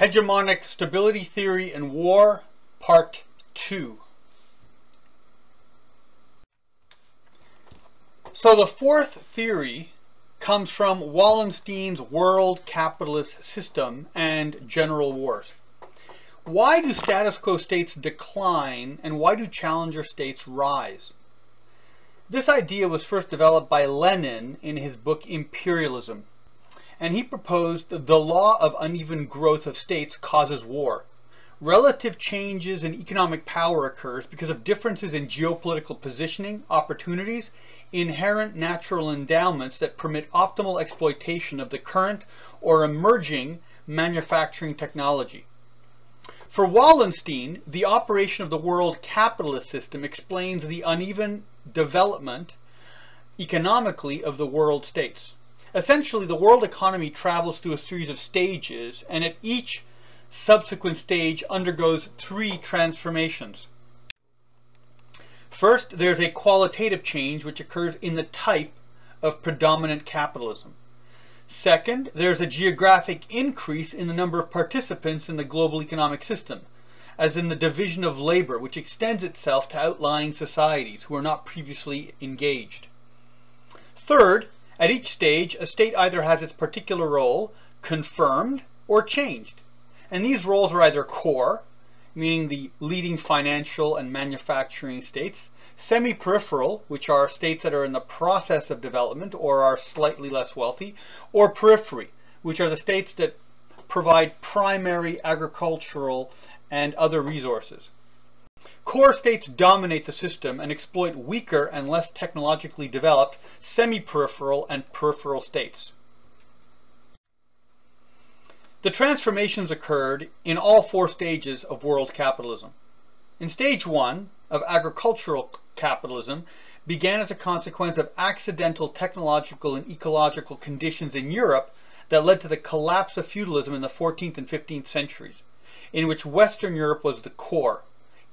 Hegemonic Stability Theory and War, Part 2. So the fourth theory comes from Wallerstein's world capitalist system and general wars. Why do status quo states decline and why do challenger states rise? This idea was first developed by Lenin in his book Imperialism, and he proposed the law of uneven growth of states causes war. Relative changes in economic power occurs because of differences in geopolitical positioning, opportunities, inherent natural endowments that permit optimal exploitation of the current or emerging manufacturing technology. For Wallerstein, the operation of the world capitalist system explains the uneven development economically of the world states. Essentially, the world economy travels through a series of stages, and at each subsequent stage undergoes three transformations. First, there's a qualitative change which occurs in the type of predominant capitalism. Second, there's a geographic increase in the number of participants in the global economic system, as in the division of labor, which extends itself to outlying societies who are not previously engaged. Third, at each stage, a state either has its particular role confirmed or changed. And these roles are either core, meaning the leading financial and manufacturing states, semi-peripheral, which are states that are in the process of development or are slightly less wealthy, or periphery, which are the states that provide primary agricultural and other resources. Core states dominate the system and exploit weaker and less technologically developed semi-peripheral and peripheral states. The transformations occurred in all four stages of world capitalism. In stage one of agricultural capitalism began as a consequence of accidental technological and ecological conditions in Europe that led to the collapse of feudalism in the 14th and 15th centuries, in which Western Europe was the core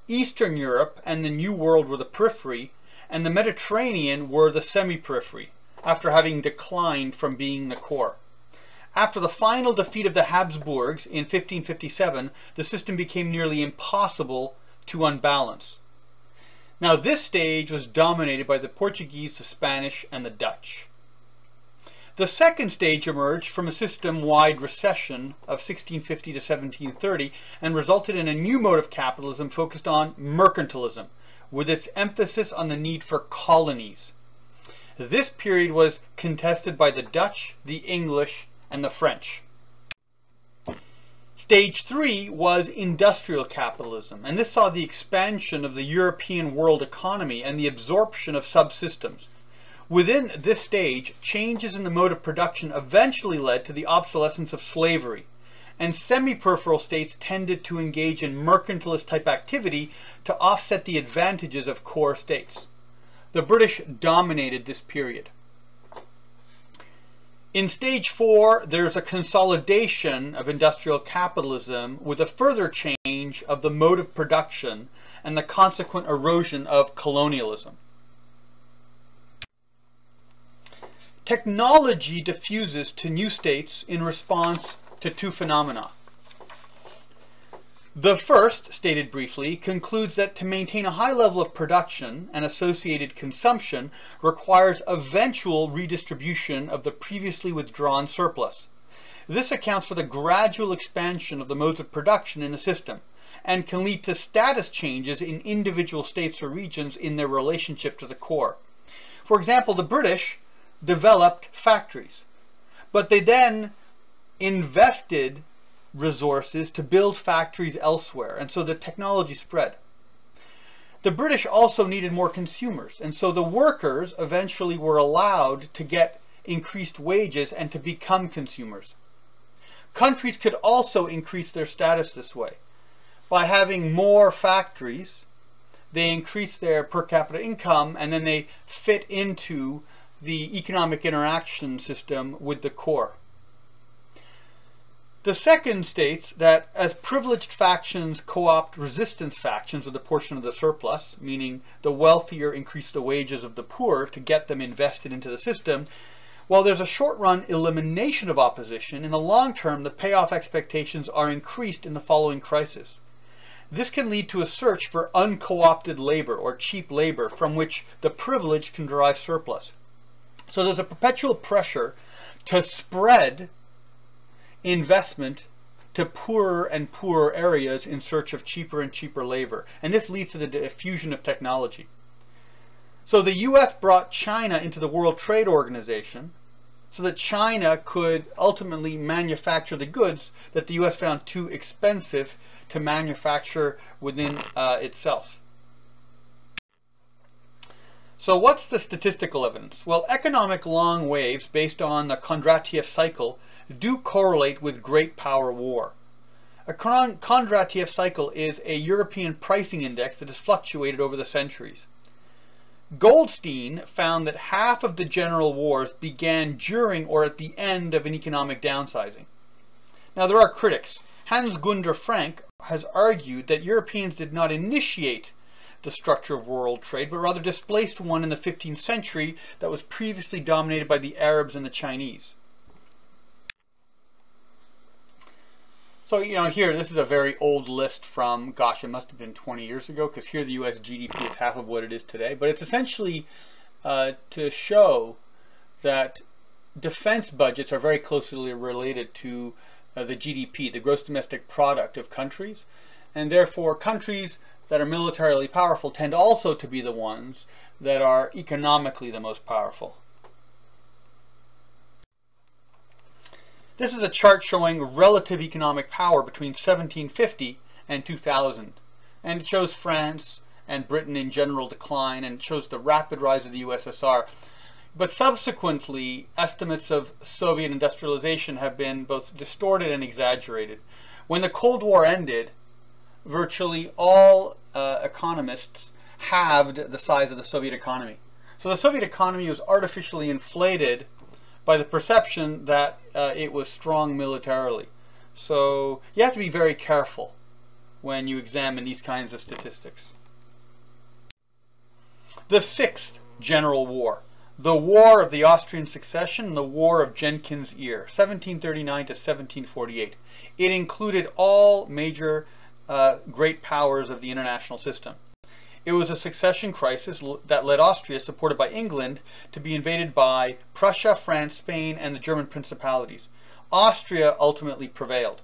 Eastern Europe and the New World were the periphery, and the Mediterranean were the semi-periphery, after having declined from being the core. After the final defeat of the Habsburgs in 1557, the system became nearly impossible to unbalance. Now this stage was dominated by the Portuguese, the Spanish, and the Dutch. The second stage emerged from a system-wide recession of 1650 to 1730 and resulted in a new mode of capitalism focused on mercantilism, with its emphasis on the need for colonies. This period was contested by the Dutch, the English, and the French. Stage three was industrial capitalism, and this saw the expansion of the European world economy and the absorption of subsystems. Within this stage, changes in the mode of production eventually led to the obsolescence of slavery, and semi-peripheral states tended to engage in mercantilist type activity to offset the advantages of core states. The British dominated this period. In stage four, there's a consolidation of industrial capitalism with a further change of the mode of production and the consequent erosion of colonialism. Technology diffuses to new states in response to two phenomena. The first, stated briefly, concludes that to maintain a high level of production and associated consumption requires eventual redistribution of the previously withdrawn surplus. This accounts for the gradual expansion of the modes of production in the system and can lead to status changes in individual states or regions in their relationship to the core. For example, the British developed factories. But they then invested resources to build factories elsewhere, and so the technology spread. The British also needed more consumers, and so the workers eventually were allowed to get increased wages and to become consumers. Countries could also increase their status this way. By having more factories, they increase their per capita income and then they fit into the economic interaction system with the core. The second states that as privileged factions co-opt resistance factions with a portion of the surplus, meaning the wealthier increase the wages of the poor to get them invested into the system, While there's a short run elimination of opposition, in the long term the payoff expectations are increased in the following crisis. This can lead to a search for unco-opted labor or cheap labor from which the privileged can derive surplus. So there's a perpetual pressure to spread investment to poorer and poorer areas in search of cheaper and cheaper labor. And this leads to the diffusion of technology. So the US brought China into the World Trade Organization so that China could ultimately manufacture the goods that the US found too expensive to manufacture within uh, itself. So what's the statistical evidence? Well, economic long waves based on the Kondratiev cycle do correlate with great power war. A Kondratiev cycle is a European pricing index that has fluctuated over the centuries. Goldstein found that half of the general wars began during or at the end of an economic downsizing. Now there are critics. Hans Gunder Frank has argued that Europeans did not initiate the structure of world trade, but rather displaced one in the 15th century that was previously dominated by the Arabs and the Chinese. So, you know, here, this is a very old list from, gosh, it must have been 20 years ago, because here the US GDP is half of what it is today. But it's essentially uh, to show that defense budgets are very closely related to uh, the GDP, the gross domestic product of countries. And therefore, countries that are militarily powerful tend also to be the ones that are economically the most powerful. This is a chart showing relative economic power between 1750 and 2000. And it shows France and Britain in general decline and it shows the rapid rise of the USSR. But subsequently, estimates of Soviet industrialization have been both distorted and exaggerated. When the Cold War ended, virtually all uh, economists halved the size of the Soviet economy. So the Soviet economy was artificially inflated by the perception that uh, it was strong militarily. So you have to be very careful when you examine these kinds of statistics. The Sixth General War. The War of the Austrian Succession, the War of Jenkins' Ear, 1739 to 1748. It included all major uh, great powers of the international system. It was a succession crisis that led Austria, supported by England, to be invaded by Prussia, France, Spain, and the German principalities. Austria ultimately prevailed.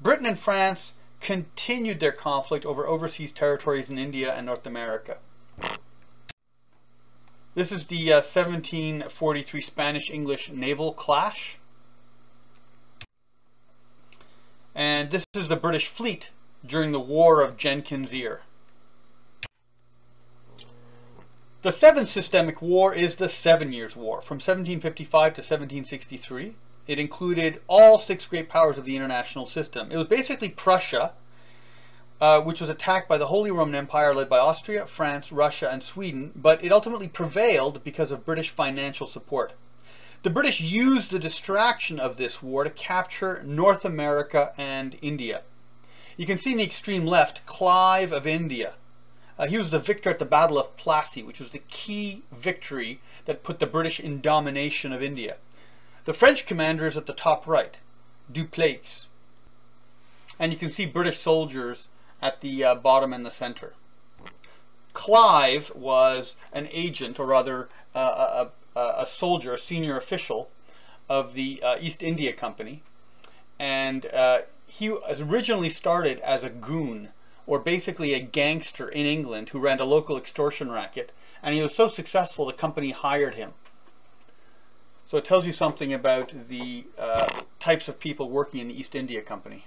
Britain and France continued their conflict over overseas territories in India and North America. This is the uh, 1743 Spanish-English naval clash. And this is the British fleet during the War of Jenkins' Ear. The seventh systemic war is the Seven Years' War, from 1755 to 1763. It included all six great powers of the international system. It was basically Prussia, uh, which was attacked by the Holy Roman Empire led by Austria, France, Russia, and Sweden, but it ultimately prevailed because of British financial support. The British used the distraction of this war to capture North America and India. You can see in the extreme left Clive of India, uh, he was the victor at the Battle of Plassey, which was the key victory that put the British in domination of India. The French commander is at the top right, Dupleix. And you can see British soldiers at the uh, bottom and the center. Clive was an agent, or rather uh, a, a, soldier, a senior official of the uh, East India Company. And uh, he originally started as a goon or basically a gangster in England who ran a local extortion racket. And he was so successful, the company hired him. So it tells you something about the uh, types of people working in the East India Company.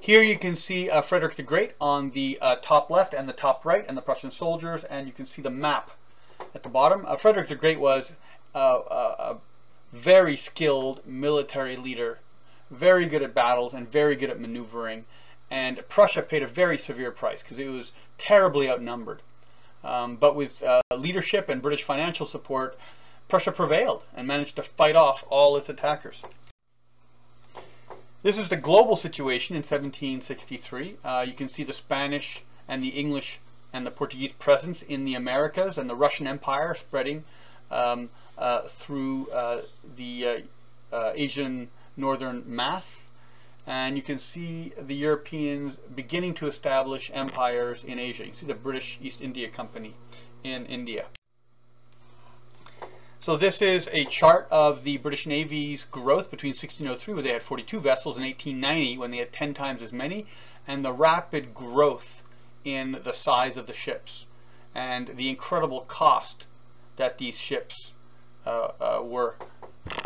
Here you can see uh, Frederick the Great on the uh, top left and the top right and the Prussian soldiers and you can see the map at the bottom. Uh, Frederick the Great was uh, a very skilled military leader very good at battles and very good at maneuvering. And Prussia paid a very severe price because it was terribly outnumbered. Um, but with uh, leadership and British financial support, Prussia prevailed and managed to fight off all its attackers. This is the global situation in 1763. Uh, you can see the Spanish and the English and the Portuguese presence in the Americas and the Russian Empire spreading um, uh, through uh, the uh, Asian northern mass. And you can see the Europeans beginning to establish empires in Asia. You see the British East India Company in India. So this is a chart of the British Navy's growth between 1603, where they had 42 vessels, and 1890, when they had 10 times as many, and the rapid growth in the size of the ships, and the incredible cost that these ships uh, uh, were.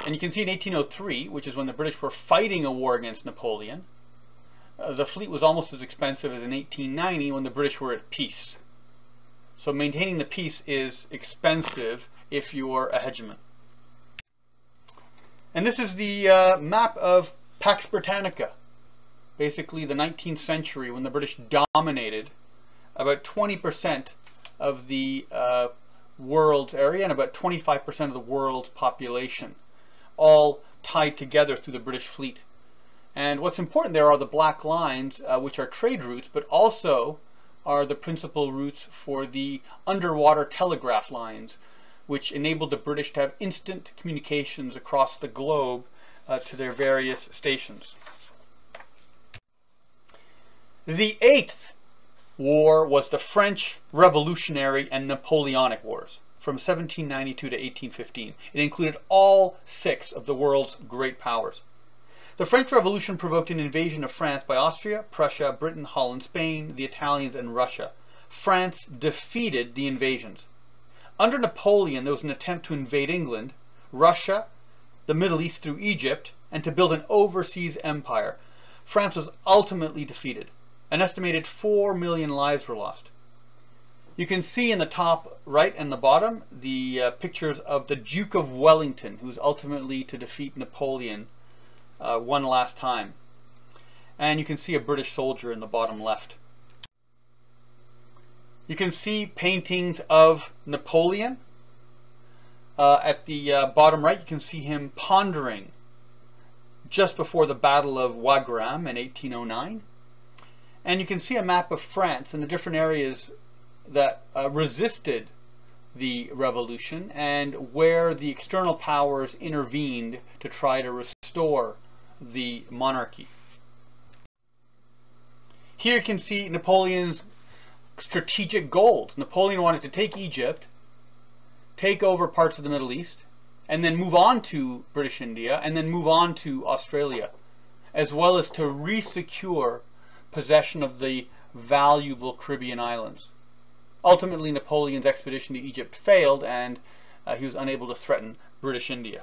And you can see in 1803, which is when the British were fighting a war against Napoleon, uh, the fleet was almost as expensive as in 1890 when the British were at peace. So maintaining the peace is expensive if you're a hegemon. And this is the uh, map of Pax Britannica, basically the 19th century when the British dominated about 20% of the uh, world's area and about 25% of the world's population, all tied together through the British fleet. And what's important there are the black lines, uh, which are trade routes, but also are the principal routes for the underwater telegraph lines, which enabled the British to have instant communications across the globe uh, to their various stations. The eighth war was the French Revolutionary and Napoleonic Wars from 1792 to 1815. It included all six of the world's great powers. The French Revolution provoked an invasion of France by Austria, Prussia, Britain, Holland, Spain, the Italians, and Russia. France defeated the invasions. Under Napoleon, there was an attempt to invade England, Russia, the Middle East through Egypt, and to build an overseas empire. France was ultimately defeated. An estimated 4 million lives were lost. You can see in the top right and the bottom the uh, pictures of the Duke of Wellington, who's ultimately to defeat Napoleon uh, one last time. And you can see a British soldier in the bottom left. You can see paintings of Napoleon. Uh, at the uh, bottom right, you can see him pondering just before the Battle of Wagram in 1809. And you can see a map of France and the different areas that uh, resisted the revolution and where the external powers intervened to try to restore the monarchy. Here you can see Napoleon's strategic goals. Napoleon wanted to take Egypt, take over parts of the Middle East, and then move on to British India, and then move on to Australia, as well as to resecure possession of the valuable Caribbean islands. Ultimately, Napoleon's expedition to Egypt failed, and uh, he was unable to threaten British India.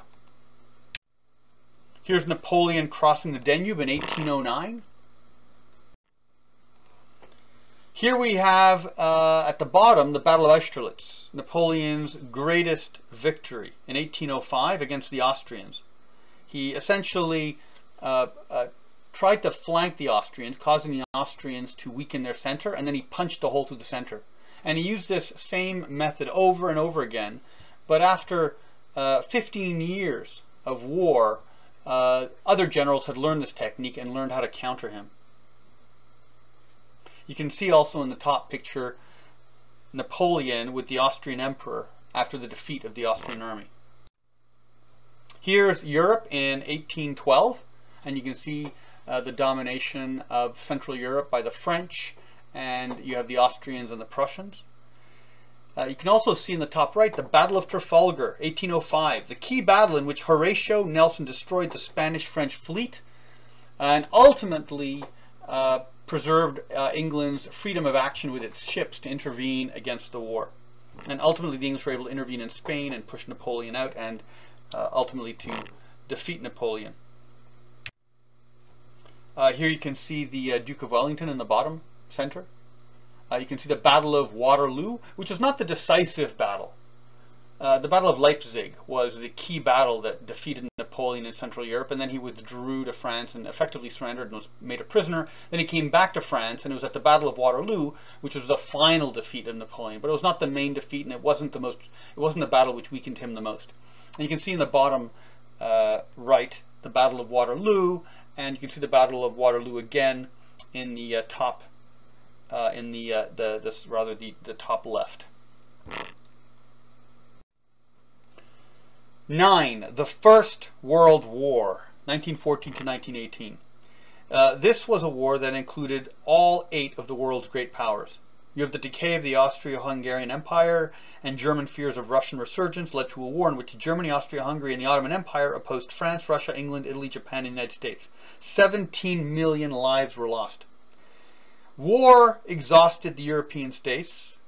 Here's Napoleon crossing the Danube in 1809. Here we have uh, at the bottom the Battle of Austerlitz, Napoleon's greatest victory in 1805 against the Austrians. He essentially uh, uh, tried to flank the Austrians, causing the Austrians to weaken their center, and then he punched a hole through the center. And he used this same method over and over again, but after uh, 15 years of war, uh, other generals had learned this technique and learned how to counter him. You can see also in the top picture Napoleon with the Austrian emperor after the defeat of the Austrian army. Here's Europe in 1812, and you can see uh, the domination of Central Europe by the French, and you have the Austrians and the Prussians. Uh, you can also see in the top right the Battle of Trafalgar, 1805, the key battle in which Horatio Nelson destroyed the Spanish-French fleet and ultimately uh, preserved uh, England's freedom of action with its ships to intervene against the war. And ultimately, the English were able to intervene in Spain and push Napoleon out and uh, ultimately to defeat Napoleon. Uh, here you can see the uh, Duke of Wellington in the bottom center. Uh, you can see the Battle of Waterloo, which was not the decisive battle. Uh, the Battle of Leipzig was the key battle that defeated Napoleon in Central Europe, and then he withdrew to France and effectively surrendered and was made a prisoner. Then he came back to France, and it was at the Battle of Waterloo, which was the final defeat of Napoleon. But it was not the main defeat, and it wasn't the most. It wasn't the battle which weakened him the most. And you can see in the bottom uh, right the Battle of Waterloo, and you can see the Battle of Waterloo again in the uh, top, uh, in the uh, the this rather the the top left. Nine, the First World War, 1914 to 1918. Uh, this was a war that included all eight of the world's great powers. You have the decay of the Austro-Hungarian Empire and German fears of Russian resurgence led to a war in which Germany, Austria-Hungary, and the Ottoman Empire opposed France, Russia, England, Italy, Japan, and the United States. 17 million lives were lost. War exhausted the European states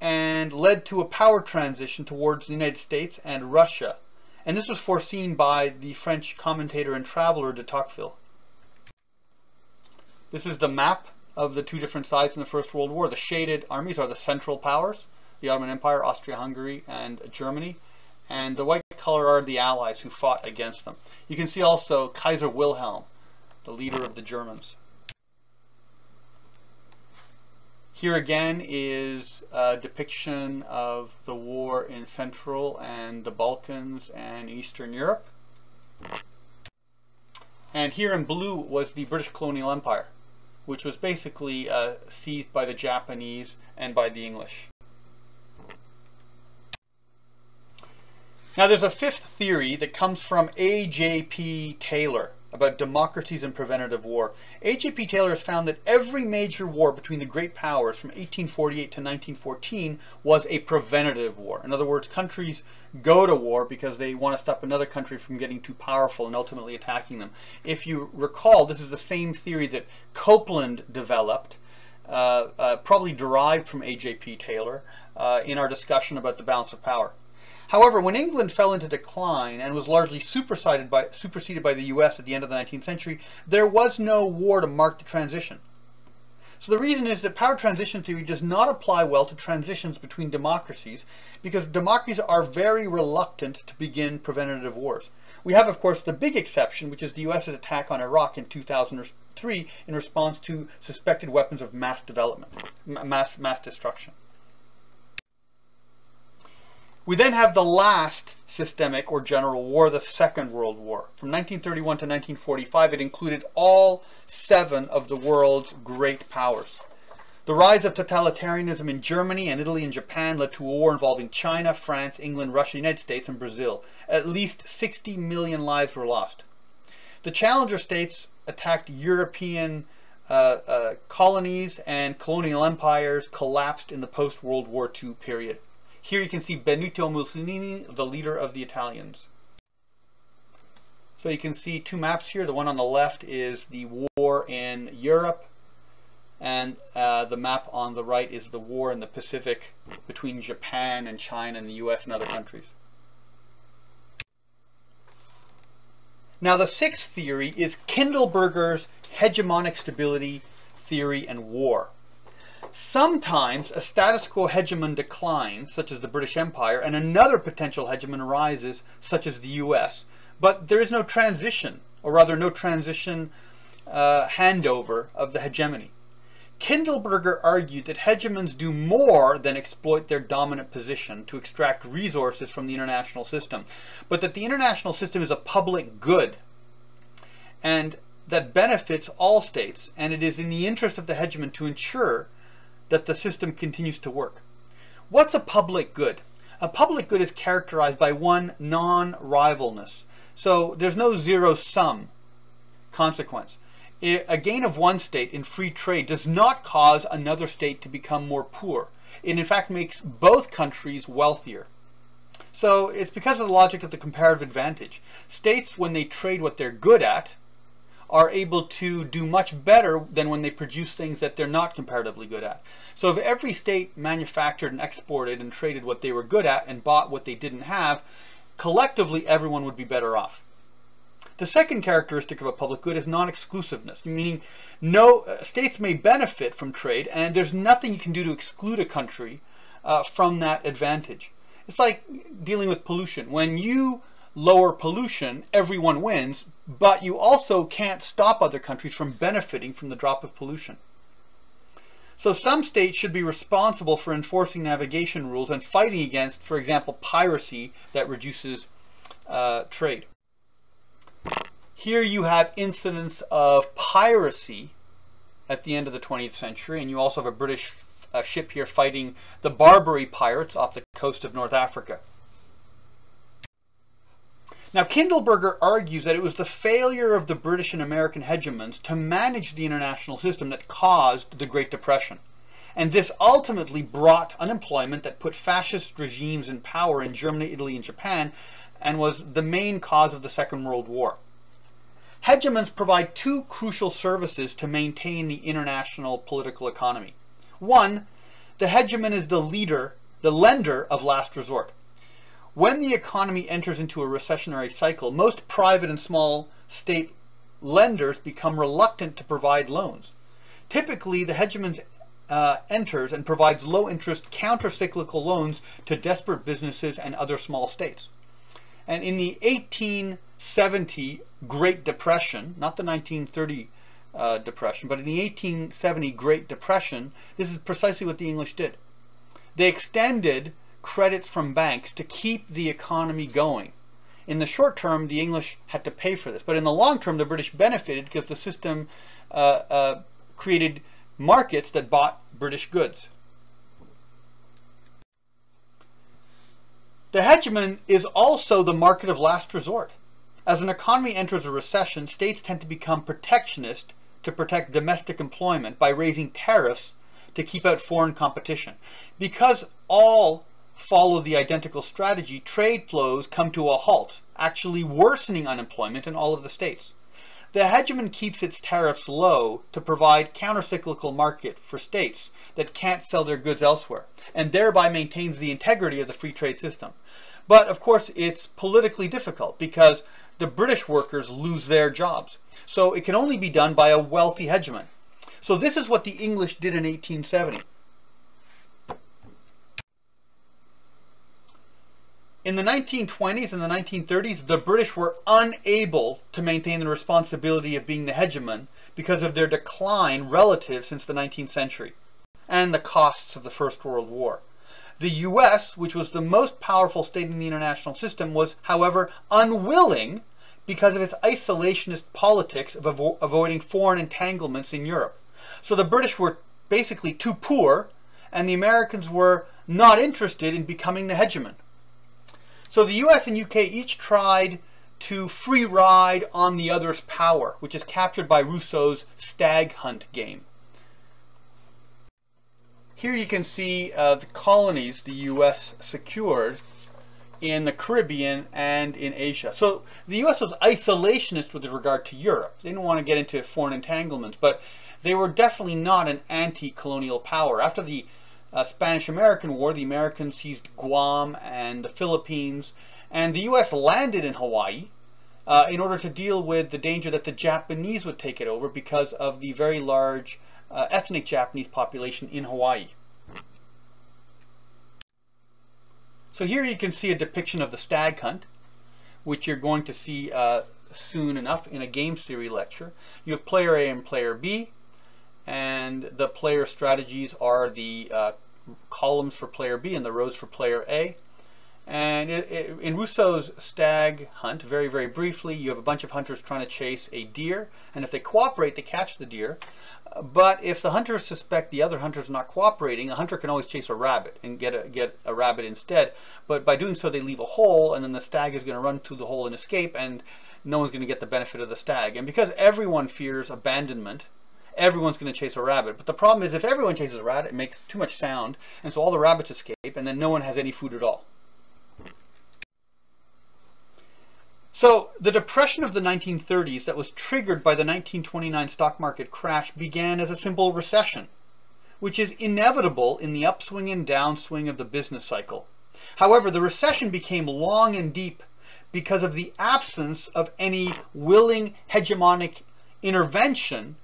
and led to a power transition towards the United States and Russia. And this was foreseen by the French commentator and traveler de Tocqueville. This is the map of the two different sides in the First World War. The shaded armies are the Central Powers, the Ottoman Empire, Austria-Hungary, and Germany. And the white color are the Allies who fought against them. You can see also Kaiser Wilhelm, the leader of the Germans. Here again is a depiction of the war in Central and the Balkans and Eastern Europe. And here in blue was the British colonial empire which was basically uh, seized by the Japanese and by the English. Now there's a fifth theory that comes from A.J.P. Taylor about democracies and preventative war. A.J.P. Taylor has found that every major war between the great powers from 1848 to 1914 was a preventative war. In other words, countries go to war because they want to stop another country from getting too powerful and ultimately attacking them. If you recall, this is the same theory that Copeland developed, uh, uh, probably derived from A.J.P. Taylor, uh, in our discussion about the balance of power. However, when England fell into decline and was largely superseded by, superseded by the US at the end of the 19th century, there was no war to mark the transition. So the reason is that power transition theory does not apply well to transitions between democracies because democracies are very reluctant to begin preventative wars. We have, of course, the big exception, which is the US's attack on Iraq in 2003 in response to suspected weapons of mass development, mass, mass destruction. We then have the last systemic or general war, the Second World War. From 1931 to 1945, it included all seven of the world's great powers. The rise of totalitarianism in Germany and Italy and Japan led to a war involving China, France, England, Russia, the United States, and Brazil. At least 60 million lives were lost. The challenger states attacked European uh, uh, colonies and colonial empires collapsed in the post-World War II period. Here you can see Benito Mussolini, the leader of the Italians. So you can see two maps here. The one on the left is the war in Europe, and uh, the map on the right is the war in the Pacific between Japan and China and the US and other countries. Now the sixth theory is Kindleberger's hegemonic stability theory and war. Sometimes a status quo hegemon declines, such as the British Empire, and another potential hegemon arises, such as the US. But there is no transition, or rather no transition uh, handover of the hegemony. Kindleberger argued that hegemons do more than exploit their dominant position to extract resources from the international system, but that the international system is a public good and that benefits all states, and it is in the interest of the hegemon to ensure that the system continues to work. What's a public good? A public good is characterized by one non-rivalness. So there's no zero-sum consequence. A gain of one state in free trade does not cause another state to become more poor. It in fact makes both countries wealthier. So it's because of the logic of the comparative advantage. States, when they trade what they're good at, are able to do much better than when they produce things that they're not comparatively good at. So if every state manufactured and exported and traded what they were good at and bought what they didn't have, collectively everyone would be better off. The second characteristic of a public good is non-exclusiveness, meaning no uh, states may benefit from trade and there's nothing you can do to exclude a country uh, from that advantage. It's like dealing with pollution. When you lower pollution, everyone wins, but you also can't stop other countries from benefiting from the drop of pollution. So some states should be responsible for enforcing navigation rules and fighting against, for example, piracy that reduces uh, trade. Here you have incidents of piracy at the end of the 20th century, and you also have a British uh, ship here fighting the Barbary pirates off the coast of North Africa. Now, Kindleberger argues that it was the failure of the British and American hegemons to manage the international system that caused the Great Depression. And this ultimately brought unemployment that put fascist regimes in power in Germany, Italy, and Japan, and was the main cause of the Second World War. Hegemons provide two crucial services to maintain the international political economy. One, the hegemon is the leader, the lender of last resort. When the economy enters into a recessionary cycle, most private and small state lenders become reluctant to provide loans. Typically, the hegemon uh, enters and provides low interest counter-cyclical loans to desperate businesses and other small states. And in the 1870 Great Depression, not the 1930 uh, Depression, but in the 1870 Great Depression, this is precisely what the English did. They extended credits from banks to keep the economy going. In the short term, the English had to pay for this, but in the long term, the British benefited because the system uh, uh, created markets that bought British goods. The hegemon is also the market of last resort. As an economy enters a recession, states tend to become protectionist to protect domestic employment by raising tariffs to keep out foreign competition. Because all follow the identical strategy, trade flows come to a halt, actually worsening unemployment in all of the states. The hegemon keeps its tariffs low to provide countercyclical market for states that can't sell their goods elsewhere, and thereby maintains the integrity of the free trade system. But of course, it's politically difficult because the British workers lose their jobs. So it can only be done by a wealthy hegemon. So this is what the English did in 1870. In the 1920s and the 1930s, the British were unable to maintain the responsibility of being the hegemon because of their decline relative since the 19th century and the costs of the First World War. The US, which was the most powerful state in the international system, was, however, unwilling because of its isolationist politics of avo avoiding foreign entanglements in Europe. So the British were basically too poor, and the Americans were not interested in becoming the hegemon. So the US and UK each tried to free ride on the other's power, which is captured by Rousseau's stag hunt game. Here you can see uh, the colonies the US secured in the Caribbean and in Asia. So the US was isolationist with regard to Europe. They didn't want to get into foreign entanglements, but they were definitely not an anti-colonial power. After the uh, Spanish-American War, the Americans seized Guam and the Philippines, and the U.S. landed in Hawaii uh, in order to deal with the danger that the Japanese would take it over because of the very large uh, ethnic Japanese population in Hawaii. So here you can see a depiction of the stag hunt, which you're going to see uh, soon enough in a game theory lecture. You have player A and player B and the player strategies are the uh, columns for player B and the rows for player A. And it, it, in Rousseau's stag hunt, very, very briefly, you have a bunch of hunters trying to chase a deer, and if they cooperate, they catch the deer. But if the hunters suspect the other hunter's are not cooperating, a hunter can always chase a rabbit and get a, get a rabbit instead. But by doing so, they leave a hole, and then the stag is going to run through the hole and escape, and no one's going to get the benefit of the stag. And because everyone fears abandonment, everyone's going to chase a rabbit. But the problem is if everyone chases a rabbit, it makes too much sound, and so all the rabbits escape, and then no one has any food at all. So the depression of the 1930s that was triggered by the 1929 stock market crash began as a simple recession, which is inevitable in the upswing and downswing of the business cycle. However, the recession became long and deep because of the absence of any willing hegemonic intervention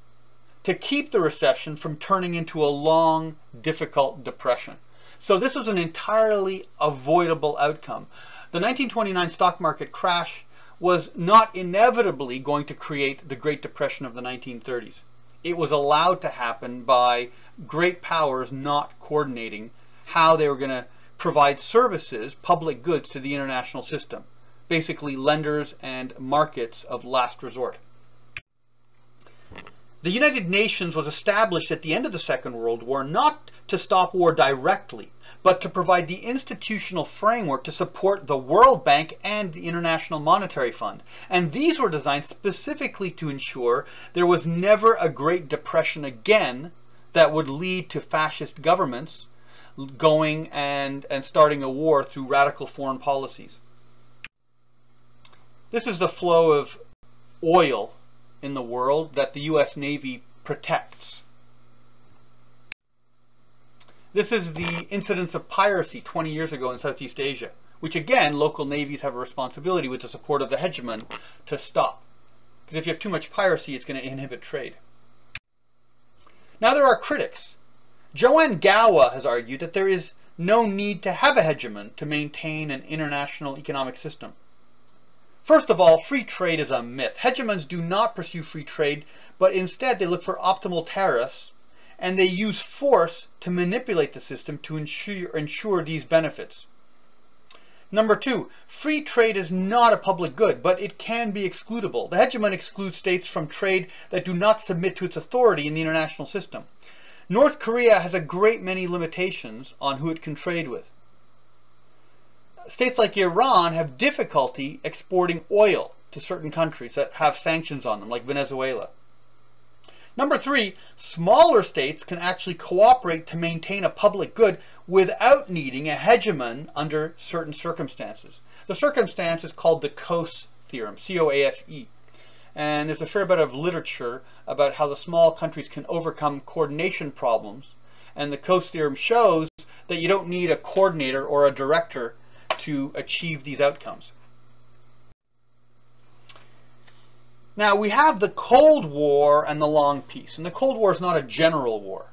to keep the recession from turning into a long, difficult depression. So this was an entirely avoidable outcome. The 1929 stock market crash was not inevitably going to create the Great Depression of the 1930s. It was allowed to happen by great powers not coordinating how they were going to provide services, public goods, to the international system. Basically, lenders and markets of last resort. The United Nations was established at the end of the Second World War not to stop war directly, but to provide the institutional framework to support the World Bank and the International Monetary Fund. And these were designed specifically to ensure there was never a Great Depression again that would lead to fascist governments going and, and starting a war through radical foreign policies. This is the flow of oil in the world that the U.S. Navy protects. This is the incidence of piracy 20 years ago in Southeast Asia, which again, local navies have a responsibility with the support of the hegemon to stop. Because if you have too much piracy, it's going to inhibit trade. Now there are critics. Joanne Gowa has argued that there is no need to have a hegemon to maintain an international economic system. First of all, free trade is a myth. Hegemons do not pursue free trade, but instead they look for optimal tariffs and they use force to manipulate the system to ensure, ensure these benefits. Number two, free trade is not a public good, but it can be excludable. The hegemon excludes states from trade that do not submit to its authority in the international system. North Korea has a great many limitations on who it can trade with. States like Iran have difficulty exporting oil to certain countries that have sanctions on them, like Venezuela. Number three, smaller states can actually cooperate to maintain a public good without needing a hegemon under certain circumstances. The circumstance is called the Coase theorem, C-O-A-S-E. And there's a fair bit of literature about how the small countries can overcome coordination problems. And the Coase theorem shows that you don't need a coordinator or a director to achieve these outcomes. Now we have the Cold War and the Long Peace, and the Cold War is not a general war.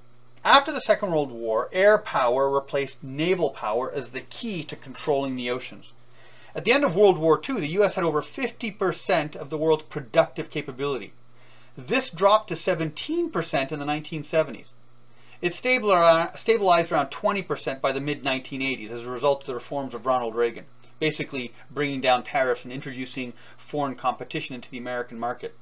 After the Second World War, air power replaced naval power as the key to controlling the oceans. At the end of World War II, the US had over 50% of the world's productive capability. This dropped to 17% in the 1970s. It stabilized around 20% by the mid-1980s as a result of the reforms of Ronald Reagan, basically bringing down tariffs and introducing foreign competition into the American market.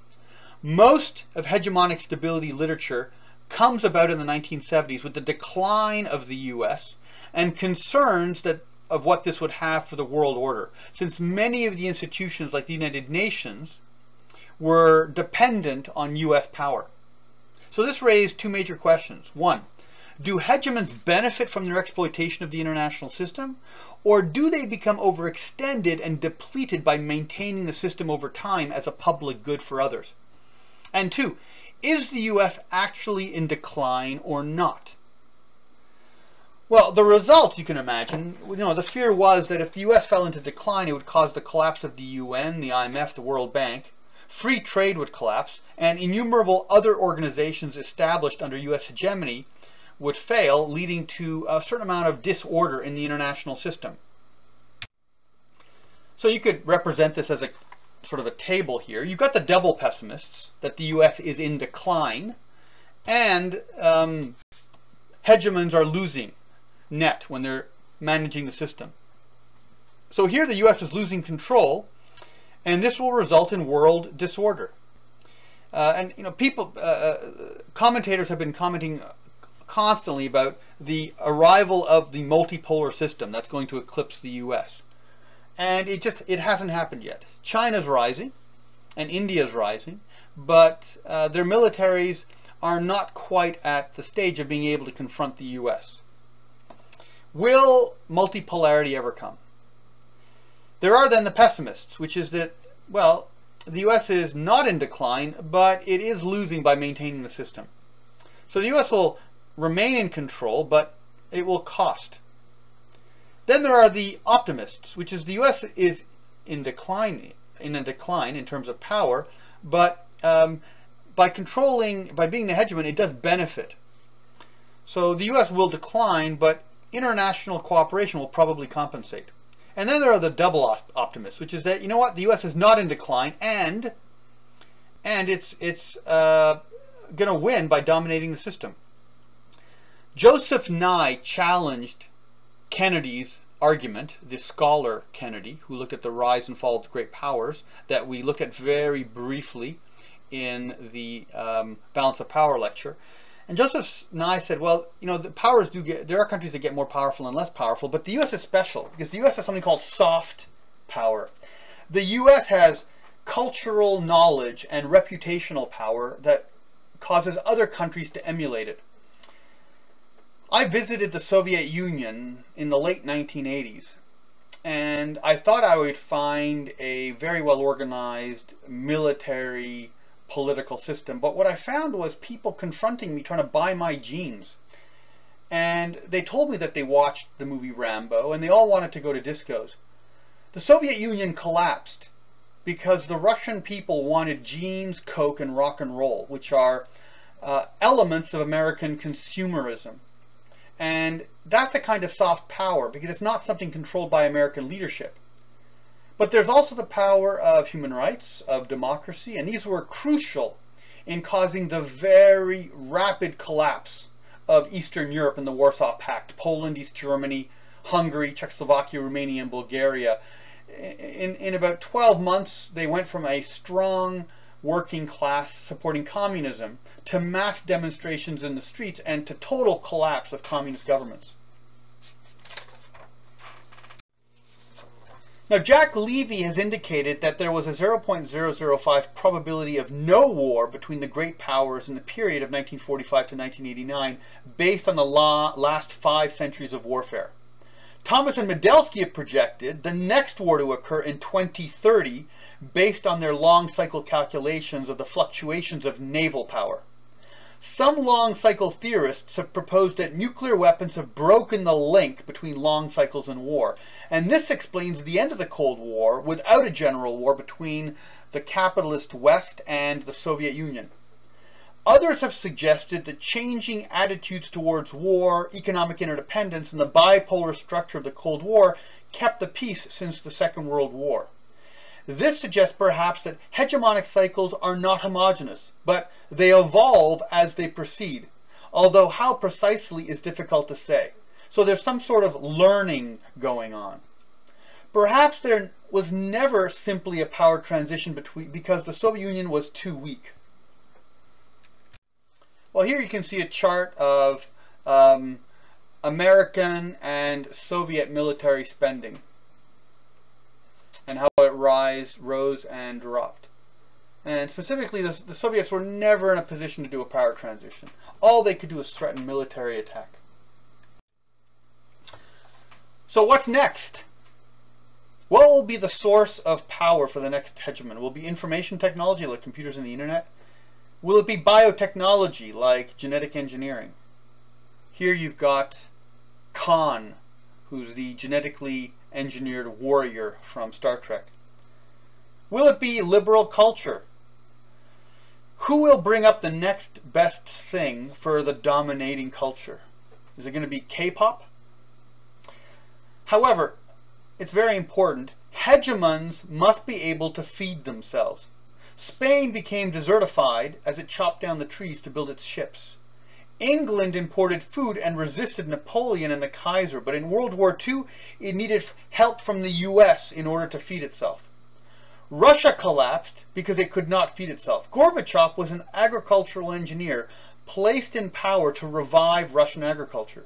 Most of hegemonic stability literature comes about in the 1970s with the decline of the US and concerns that of what this would have for the world order, since many of the institutions like the United Nations were dependent on US power. So this raised two major questions. One, do hegemons benefit from their exploitation of the international system, or do they become overextended and depleted by maintaining the system over time as a public good for others? And two, is the US actually in decline or not? Well, the results you can imagine, you know, the fear was that if the US fell into decline, it would cause the collapse of the UN, the IMF, the World Bank, free trade would collapse, and innumerable other organizations established under US hegemony would fail, leading to a certain amount of disorder in the international system. So you could represent this as a sort of a table here. You've got the double pessimists, that the U.S. is in decline, and um, hegemons are losing net when they're managing the system. So here the U.S. is losing control, and this will result in world disorder. Uh, and you know, people, uh, uh commentators have been commenting constantly about the arrival of the multipolar system that's going to eclipse the US. And it just it hasn't happened yet. China's rising and India's rising, but uh, their militaries are not quite at the stage of being able to confront the US. Will multipolarity ever come? There are then the pessimists, which is that, well, the US is not in decline, but it is losing by maintaining the system. So the US will remain in control, but it will cost. Then there are the optimists, which is the U.S. is in decline, in a decline in terms of power, but um, by controlling, by being the hegemon, it does benefit. So the U.S. will decline, but international cooperation will probably compensate. And then there are the double op optimists, which is that you know what, the U.S. is not in decline, and and it's it's uh, going to win by dominating the system. Joseph Nye challenged Kennedy's argument, the scholar Kennedy, who looked at the rise and fall of the great powers, that we looked at very briefly in the um, Balance of Power lecture. And Joseph Nye said, well, you know, the powers do get, there are countries that get more powerful and less powerful, but the U.S. is special because the U.S. has something called soft power. The U.S. has cultural knowledge and reputational power that causes other countries to emulate it. I visited the Soviet Union in the late 1980s, and I thought I would find a very well organized military political system. But what I found was people confronting me trying to buy my jeans. And they told me that they watched the movie Rambo and they all wanted to go to discos. The Soviet Union collapsed because the Russian people wanted jeans, coke, and rock and roll, which are uh, elements of American consumerism. And that's a kind of soft power because it's not something controlled by American leadership. But there's also the power of human rights, of democracy, and these were crucial in causing the very rapid collapse of Eastern Europe and the Warsaw Pact, Poland, East Germany, Hungary, Czechoslovakia, Romania, and Bulgaria. In, in about 12 months, they went from a strong working class supporting communism to mass demonstrations in the streets and to total collapse of communist governments. Now, Jack Levy has indicated that there was a 0.005 probability of no war between the great powers in the period of 1945 to 1989 based on the last five centuries of warfare. Thompson and Modelski have projected the next war to occur in 2030 based on their long cycle calculations of the fluctuations of naval power. Some long cycle theorists have proposed that nuclear weapons have broken the link between long cycles and war, and this explains the end of the Cold War without a general war between the capitalist West and the Soviet Union. Others have suggested that changing attitudes towards war, economic interdependence, and the bipolar structure of the Cold War kept the peace since the Second World War. This suggests perhaps that hegemonic cycles are not homogeneous, but they evolve as they proceed, although how precisely is difficult to say. So there's some sort of learning going on. Perhaps there was never simply a power transition between because the Soviet Union was too weak. Well, here you can see a chart of um, American and Soviet military spending it rise, rose and dropped. And specifically, the, the Soviets were never in a position to do a power transition. All they could do was threaten military attack. So what's next? What will be the source of power for the next hegemon? Will it be information technology like computers and the internet? Will it be biotechnology like genetic engineering? Here you've got Khan, who's the genetically engineered warrior from Star Trek? Will it be liberal culture? Who will bring up the next best thing for the dominating culture? Is it going to be K-pop? However, it's very important. Hegemons must be able to feed themselves. Spain became desertified as it chopped down the trees to build its ships. England imported food and resisted Napoleon and the Kaiser, but in World War II, it needed help from the US in order to feed itself. Russia collapsed because it could not feed itself. Gorbachev was an agricultural engineer placed in power to revive Russian agriculture.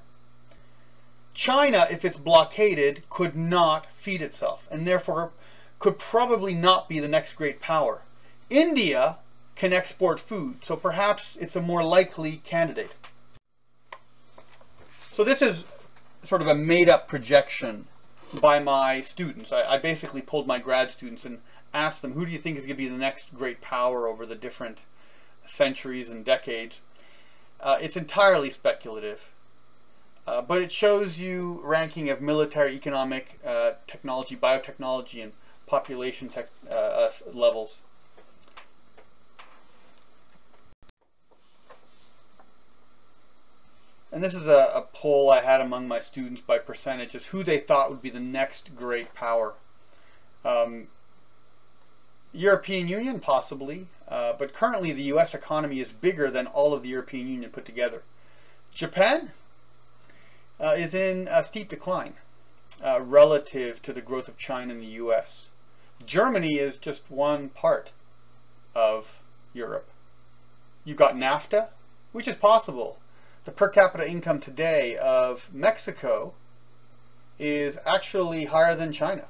China, if it's blockaded, could not feed itself, and therefore could probably not be the next great power. India can export food, so perhaps it's a more likely candidate. So this is sort of a made-up projection by my students. I, I, basically pulled my grad students and asked them, who do you think is going to be the next great power over the different centuries and decades? Uh, it's entirely speculative. Uh, but it shows you ranking of military, economic, uh, technology, biotechnology, and population tech, uh, uh, levels. And this is a, a, poll I had among my students by percentages, who they thought would be the next great power. Um, European Union, possibly, uh, but currently the U.S. economy is bigger than all of the European Union put together. Japan uh, is in a steep decline uh, relative to the growth of China and the U.S. Germany is just one part of Europe. You've got NAFTA, which is possible. The per capita income today of Mexico is actually higher than China.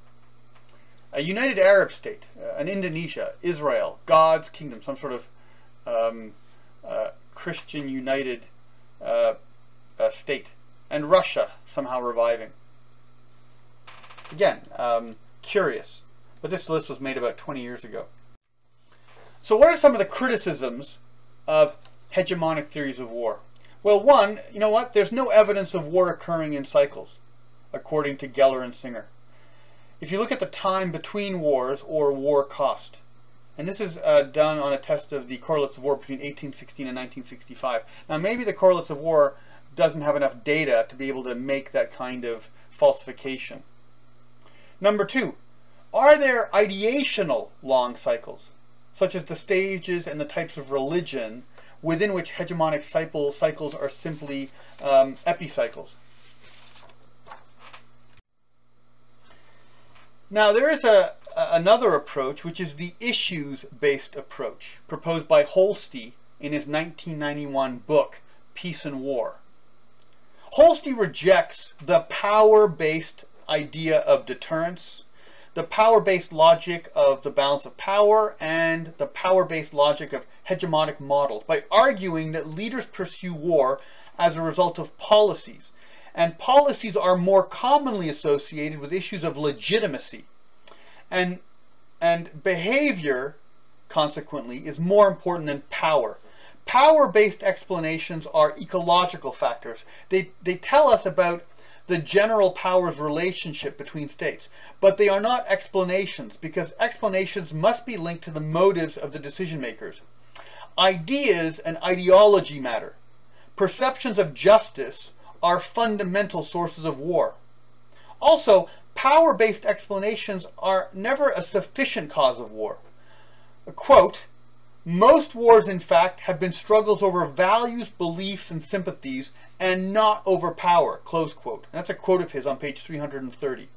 A United Arab State, uh, an Indonesia, Israel, God's kingdom, some sort of um, uh, Christian united uh, uh state, and Russia somehow reviving. Again, um, curious, but this list was made about 20 years ago. So what are some of the criticisms of hegemonic theories of war? Well, one, you know what? There's no evidence of war occurring in cycles, according to Geller and Singer. If you look at the time between wars or war cost, and this is uh, done on a test of the correlates of war between 1816 and 1965. Now, maybe the correlates of war doesn't have enough data to be able to make that kind of falsification. Number two, are there ideational long cycles, such as the stages and the types of religion within which hegemonic cycle, cycles are simply um, epicycles? Now, there is a, another approach, which is the issues-based approach, proposed by Holsti in his 1991 book, Peace and War. Holsti rejects the power-based idea of deterrence, the power-based logic of the balance of power, and the power-based logic of hegemonic models by arguing that leaders pursue war as a result of policies, and policies are more commonly associated with issues of legitimacy. And, and behavior, consequently, is more important than power. Power-based explanations are ecological factors. They, they tell us about the general powers relationship between states. But they are not explanations because explanations must be linked to the motives of the decision makers. Ideas and ideology matter. Perceptions of justice are fundamental sources of war. Also, power-based explanations are never a sufficient cause of war. A quote, most wars, in fact, have been struggles over values, beliefs, and sympathies, and not over power, close quote. That's a quote of his on page 330.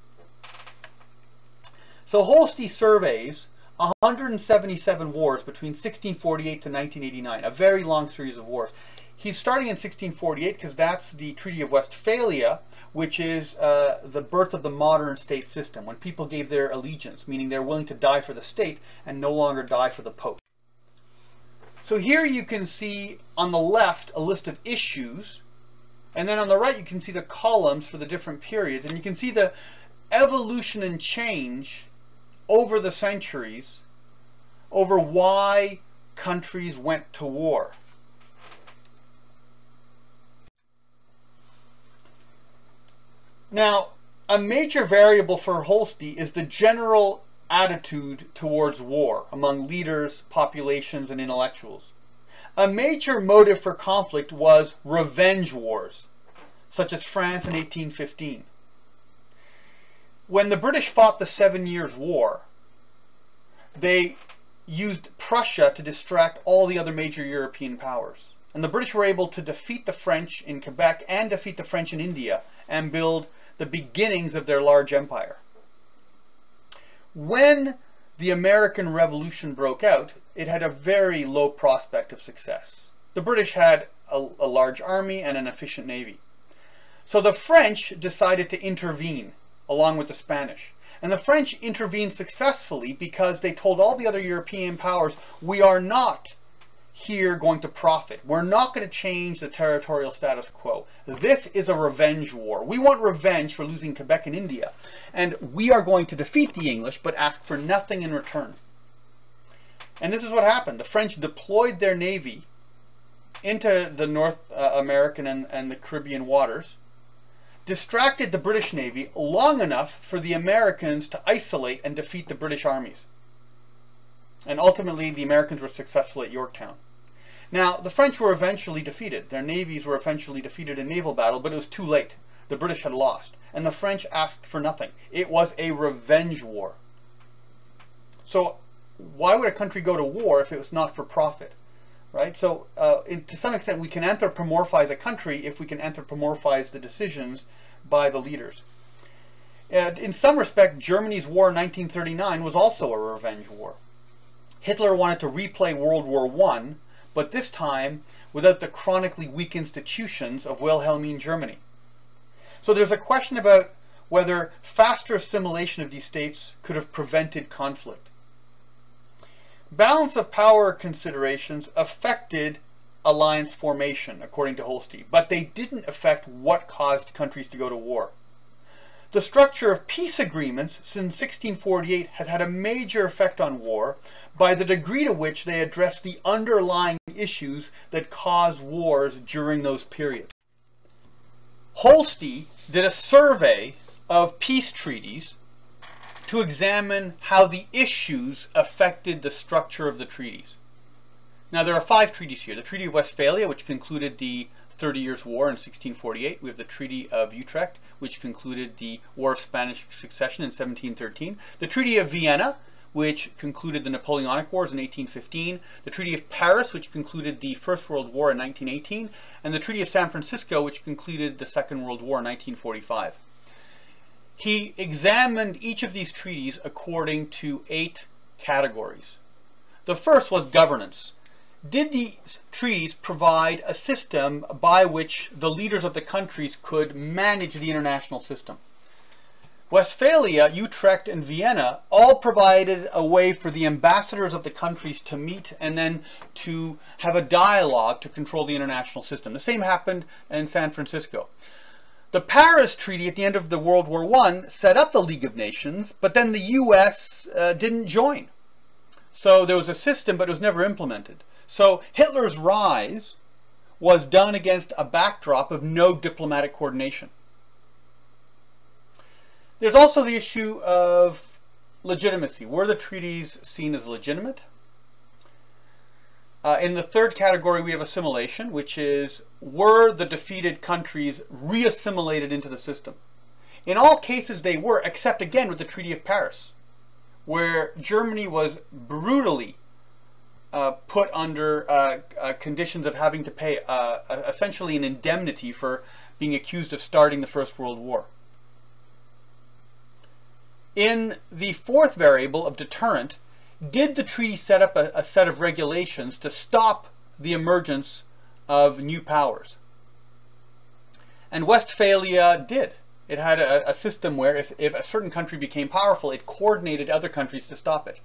So Holsti surveys 177 wars between 1648 to 1989, a very long series of wars. He's starting in 1648 because that's the Treaty of Westphalia, which is uh, the birth of the modern state system, when people gave their allegiance, meaning they're willing to die for the state and no longer die for the Pope. So here you can see on the left a list of issues, and then on the right you can see the columns for the different periods, and you can see the evolution and change over the centuries over why countries went to war. Now, a major variable for Holsti is the general attitude towards war among leaders, populations, and intellectuals. A major motive for conflict was revenge wars, such as France in 1815. When the British fought the Seven Years' War, they used Prussia to distract all the other major European powers. And the British were able to defeat the French in Quebec and defeat the French in India and build the beginnings of their large empire. When the American Revolution broke out, it had a very low prospect of success. The British had a, a large army and an efficient navy. So the French decided to intervene along with the Spanish. And the French intervened successfully because they told all the other European powers, we are not here going to profit. We're not going to change the territorial status quo. This is a revenge war. We want revenge for losing Quebec and India. And we are going to defeat the English, but ask for nothing in return. And this is what happened. The French deployed their navy into the North uh, American and, and the Caribbean waters, distracted the British Navy long enough for the Americans to isolate and defeat the British armies. And ultimately, the Americans were successful at Yorktown. Now, the French were eventually defeated. Their navies were eventually defeated in naval battle, but it was too late. The British had lost. And the French asked for nothing. It was a revenge war. So, why would a country go to war if it was not for profit? Right? So, uh, in, to some extent, we can anthropomorphize a country if we can anthropomorphize the decisions by the leaders. And in some respect, Germany's war in 1939 was also a revenge war. Hitler wanted to replay World War I but this time without the chronically weak institutions of Wilhelmine Germany. So there's a question about whether faster assimilation of these states could have prevented conflict. Balance of power considerations affected alliance formation, according to Holsti, but they didn't affect what caused countries to go to war. The structure of peace agreements since 1648 has had a major effect on war by the degree to which they address the underlying issues that cause wars during those periods. Holsti did a survey of peace treaties to examine how the issues affected the structure of the treaties. Now, there are five treaties here. The Treaty of Westphalia, which concluded the Thirty Years' War in 1648. We have the Treaty of Utrecht, which concluded the War of Spanish Succession in 1713. The Treaty of Vienna, which concluded the Napoleonic Wars in 1815. The Treaty of Paris, which concluded the First World War in 1918. And the Treaty of San Francisco, which concluded the Second World War in 1945. He examined each of these treaties according to eight categories. The first was governance did these treaties provide a system by which the leaders of the countries could manage the international system? Westphalia, Utrecht, and Vienna all provided a way for the ambassadors of the countries to meet and then to have a dialogue to control the international system. The same happened in San Francisco. The Paris Treaty at the end of the World War I set up the League of Nations, but then the U.S. Uh, didn't join. So there was a system, but it was never implemented. So Hitler's rise was done against a backdrop of no diplomatic coordination. There's also the issue of legitimacy. Were the treaties seen as legitimate? Uh, in the third category, we have assimilation, which is were the defeated countries reassimilated into the system? In all cases, they were, except again with the Treaty of Paris, where Germany was brutally uh, put under uh, uh, conditions of having to pay uh, essentially an indemnity for being accused of starting the First World War. In the fourth variable of deterrent, did the treaty set up a, a set of regulations to stop the emergence of new powers? And Westphalia did. It had a, a, system where if, if a certain country became powerful, it coordinated other countries to stop it.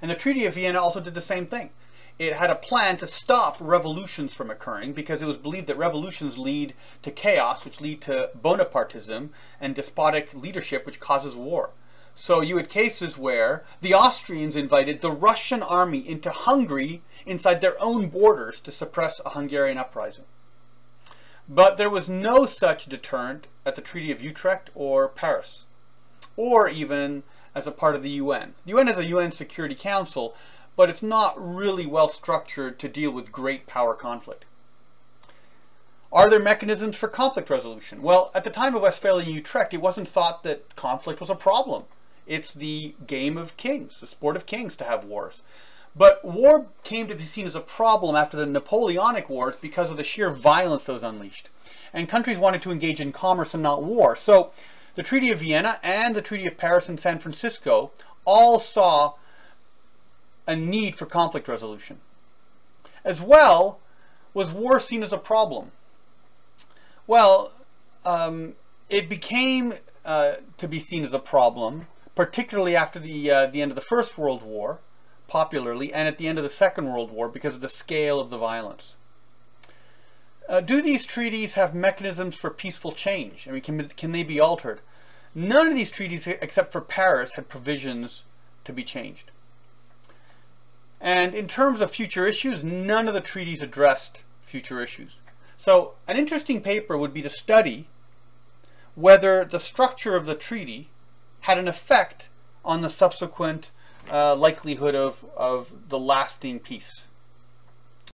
And the Treaty of Vienna also did the same thing it had a plan to stop revolutions from occurring because it was believed that revolutions lead to chaos, which lead to Bonapartism and despotic leadership, which causes war. So you had cases where the Austrians invited the Russian army into Hungary inside their own borders to suppress a Hungarian uprising. But there was no such deterrent at the Treaty of Utrecht or Paris, or even as a part of the UN. The UN is a UN Security Council, but it's not really well structured to deal with great power conflict. Are there mechanisms for conflict resolution? Well, at the time of Westphalia and Utrecht, it wasn't thought that conflict was a problem. It's the game of kings, the sport of kings to have wars. But war came to be seen as a problem after the Napoleonic Wars because of the sheer violence those unleashed. And countries wanted to engage in commerce and not war. So the Treaty of Vienna and the Treaty of Paris and San Francisco all saw a need for conflict resolution. As well, was war seen as a problem? Well, um, it became uh, to be seen as a problem, particularly after the, uh, the end of the First World War, popularly, and at the end of the Second World War because of the scale of the violence. Uh, do these treaties have mechanisms for peaceful change? I mean, can, can they be altered? None of these treaties, except for Paris, had provisions to be changed. And in terms of future issues, none of the treaties addressed future issues. So an interesting paper would be to study whether the structure of the treaty had an effect on the subsequent uh, likelihood of, of the lasting peace.